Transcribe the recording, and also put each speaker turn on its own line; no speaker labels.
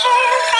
should